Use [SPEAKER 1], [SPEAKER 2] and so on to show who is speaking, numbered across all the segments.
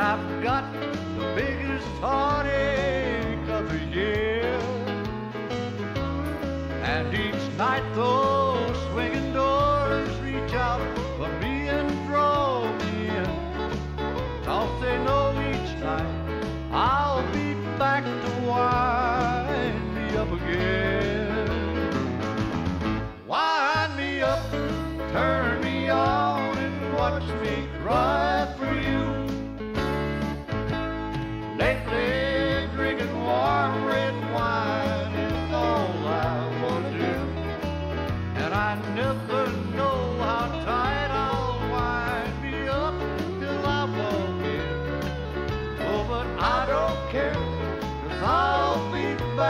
[SPEAKER 1] I've got the biggest heartache of the year. And each night those swinging doors reach out for me and draw me in. Cause they know each night I'll be back to wine me up again. Wine me up, turn me on, and watch me cry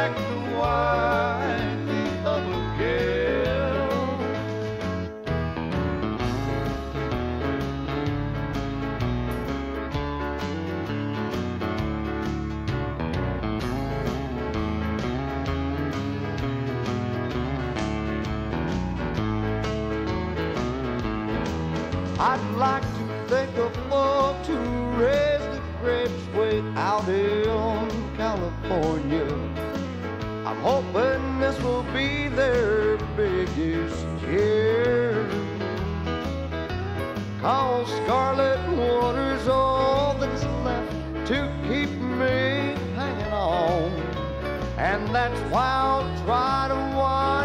[SPEAKER 1] back to wine me up again. I'd like to think of folks who raise the grapes way out in California. Hoping this will be their biggest year. Cause scarlet water's all that's left to keep me hanging on. And that's why I'll try to wind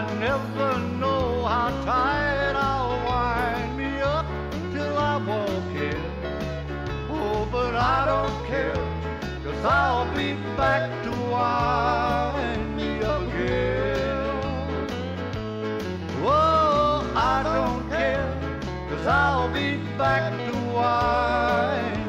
[SPEAKER 1] I never know how tight I'll wine me up till I walk in. Oh, but I don't care, cause I'll be back to wine me up again. Oh, I don't care, cause I'll be back to wind